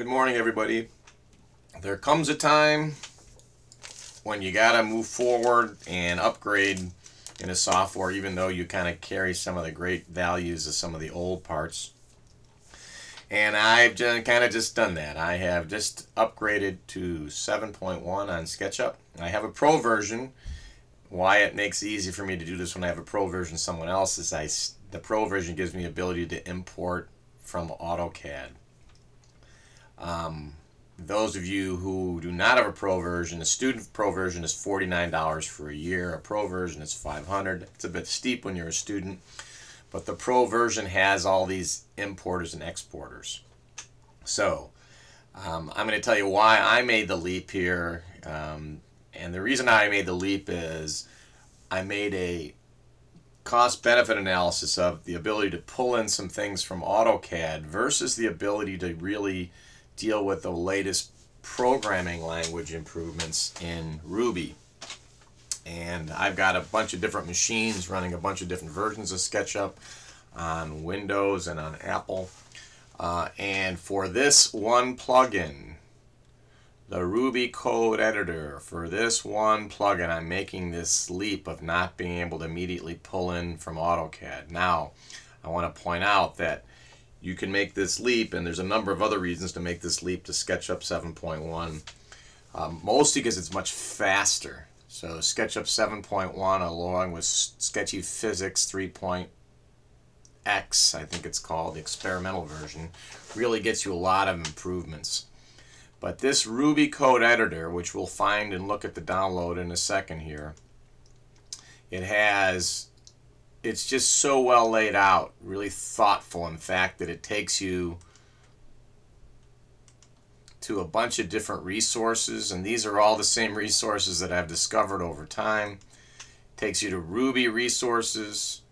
Good morning, everybody. There comes a time when you gotta move forward and upgrade in a software, even though you kind of carry some of the great values of some of the old parts. And I've kind of just done that. I have just upgraded to 7.1 on SketchUp. I have a pro version. Why it makes it easy for me to do this when I have a pro version someone else is I, the pro version gives me the ability to import from AutoCAD. Um, those of you who do not have a pro version, the student pro version is $49 for a year. A pro version is 500 It's a bit steep when you're a student, but the pro version has all these importers and exporters. So um, I'm going to tell you why I made the leap here. Um, and the reason I made the leap is I made a cost benefit analysis of the ability to pull in some things from AutoCAD versus the ability to really deal with the latest programming language improvements in Ruby. And I've got a bunch of different machines running a bunch of different versions of SketchUp on Windows and on Apple. Uh, and for this one plugin, the Ruby code editor, for this one plugin, I'm making this leap of not being able to immediately pull in from AutoCAD. Now, I want to point out that you can make this leap, and there's a number of other reasons to make this leap to SketchUp 7.1. Um, mostly because it's much faster. So SketchUp 7.1 along with Sketchy Physics 3.x, I think it's called, the experimental version, really gets you a lot of improvements. But this Ruby code editor, which we'll find and look at the download in a second here, it has it's just so well laid out, really thoughtful in fact that it takes you to a bunch of different resources and these are all the same resources that I've discovered over time. It takes you to Ruby resources.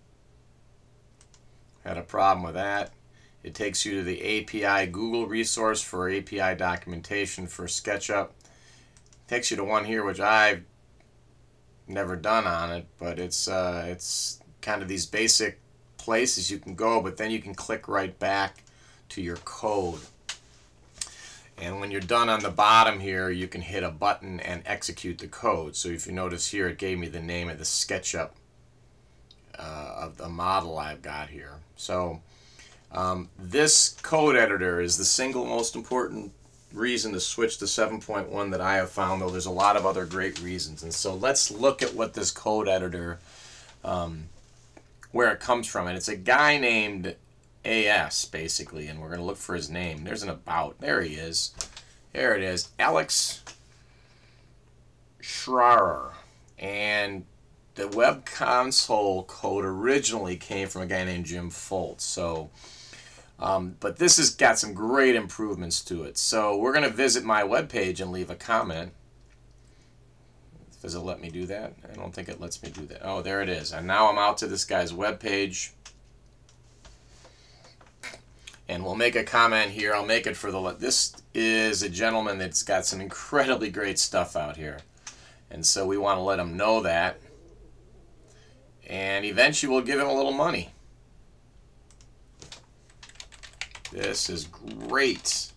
Had a problem with that. It takes you to the API Google resource for API documentation for SketchUp. It takes you to one here which I've never done on it, but it's uh, it's kind of these basic places you can go, but then you can click right back to your code. And when you're done on the bottom here, you can hit a button and execute the code. So if you notice here, it gave me the name of the SketchUp uh, of the model I've got here. So um, this code editor is the single most important reason to switch to 7.1 that I have found, though there's a lot of other great reasons. And so let's look at what this code editor um, where it comes from. And it's a guy named AS, basically, and we're going to look for his name. There's an about. There he is. There it is. Alex Schreyer. And the web console code originally came from a guy named Jim Foltz. So, um, but this has got some great improvements to it. So we're going to visit my web page and leave a comment. Does it let me do that? I don't think it lets me do that. Oh, there it is. And now I'm out to this guy's web page. And we'll make a comment here. I'll make it for the... This is a gentleman that's got some incredibly great stuff out here. And so we want to let him know that. And eventually we'll give him a little money. This is great.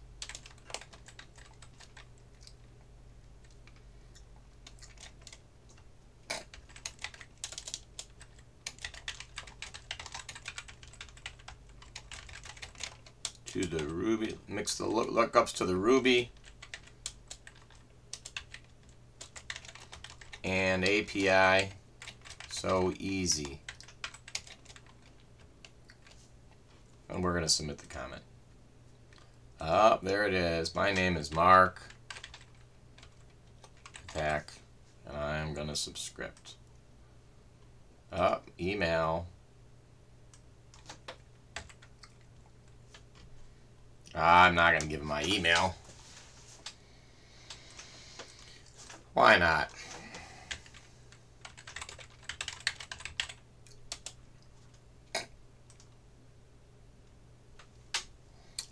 To the Ruby, mix the look, lookups to the Ruby and API. So easy. And we're going to submit the comment. Up, oh, there it is. My name is Mark Pack, and I'm going to subscript. Up, oh, email. I'm not going to give him my email. Why not?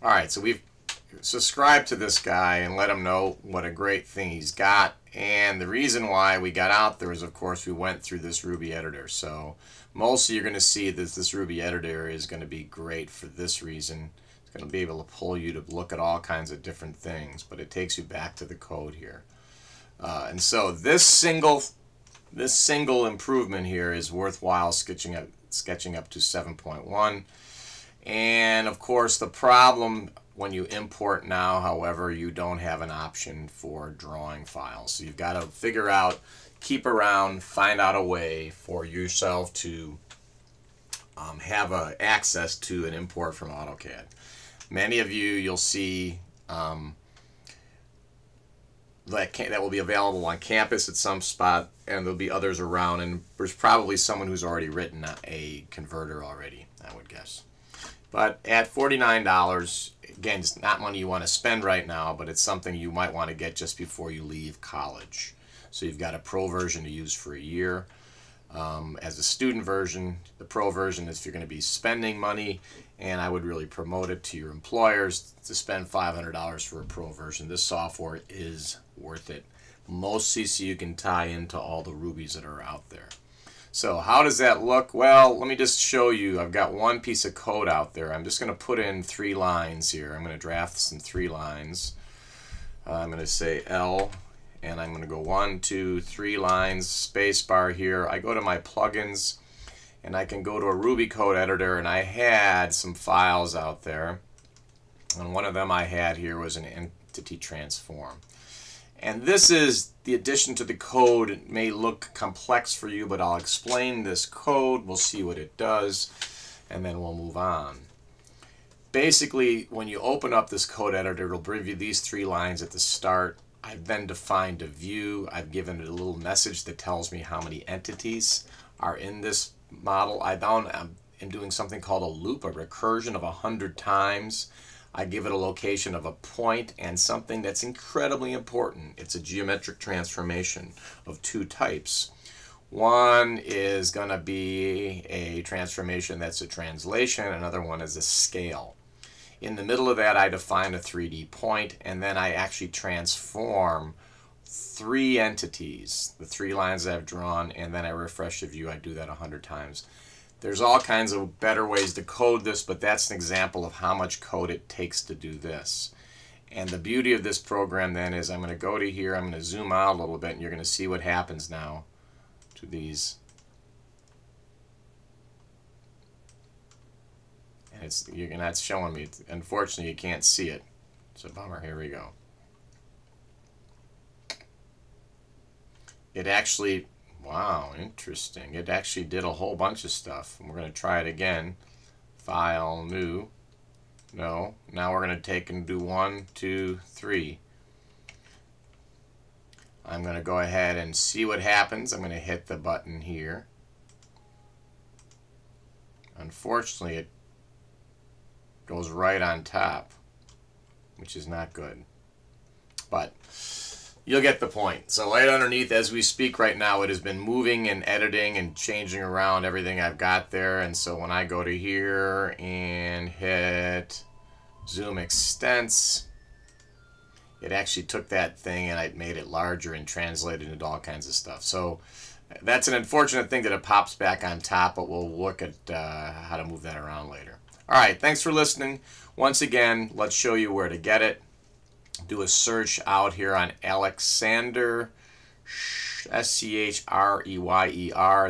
All right, so we've subscribed to this guy and let him know what a great thing he's got. And the reason why we got out there is, of course, we went through this Ruby editor. So mostly you're going to see that this Ruby editor is going to be great for this reason It's going to be able to pull you to look at all kinds of different things, but it takes you back to the code here. Uh, and so this single this single improvement here is worthwhile sketching up sketching up to 7.1 and of course the problem when you import now however you don't have an option for drawing files. So you've got to figure out keep around find out a way for yourself to um, have a, access to an import from AutoCAD many of you you'll see um, that can, that will be available on campus at some spot, and there'll be others around. And there's probably someone who's already written a converter already, I would guess. But at $49, again, it's not money you want to spend right now, but it's something you might want to get just before you leave college. So you've got a pro version to use for a year. Um, as a student version, the pro version is if you're going to be spending money, and I would really promote it to your employers to spend $500 for a pro version. This software is worth it. Most CCU can tie into all the Rubies that are out there. So how does that look? Well, let me just show you. I've got one piece of code out there. I'm just going to put in three lines here. I'm going to draft some three lines. Uh, I'm going to say L and I'm going to go one, two, three lines, space bar here. I go to my plugins and I can go to a Ruby code editor and I had some files out there and one of them I had here was an entity transform. And this is the addition to the code. It may look complex for you, but I'll explain this code. We'll see what it does, and then we'll move on. Basically, when you open up this code editor, it'll bring you these three lines at the start I've then defined a view. I've given it a little message that tells me how many entities are in this model. I I'm doing something called a loop, a recursion of 100 times. I give it a location of a point and something that's incredibly important. It's a geometric transformation of two types. One is going to be a transformation that's a translation, another one is a scale. In the middle of that, I define a 3D point, and then I actually transform three entities, the three lines I've drawn, and then I refresh the view. I do that 100 times. There's all kinds of better ways to code this, but that's an example of how much code it takes to do this. And the beauty of this program then is I'm going to go to here, I'm going to zoom out a little bit, and you're going to see what happens now to these And it's you're not showing me. Unfortunately, you can't see it. It's a bummer. Here we go. It actually, wow, interesting. It actually did a whole bunch of stuff. We're going to try it again. File, new. No. Now we're going to take and do one, two, three. I'm going to go ahead and see what happens. I'm going to hit the button here. Unfortunately, it goes right on top, which is not good. But you'll get the point. So right underneath, as we speak right now, it has been moving and editing and changing around everything I've got there. And so when I go to here and hit zoom extents, it actually took that thing and I made it larger and translated into all kinds of stuff. So that's an unfortunate thing that it pops back on top, but we'll look at uh, how to move that around later. All right, thanks for listening. Once again, let's show you where to get it. Do a search out here on Alexander, S-C-H-R-E-Y-E-R.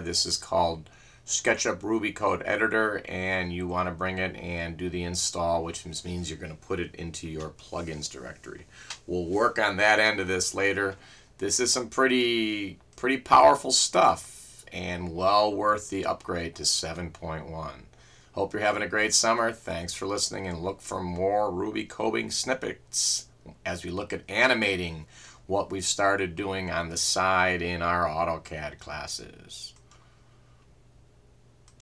This is called SketchUp Ruby Code Editor, and you want to bring it and do the install, which means you're going to put it into your plugins directory. We'll work on that end of this later. This is some pretty, pretty powerful stuff and well worth the upgrade to 7.1. Hope you're having a great summer. Thanks for listening and look for more Ruby coding snippets as we look at animating what we've started doing on the side in our AutoCAD classes.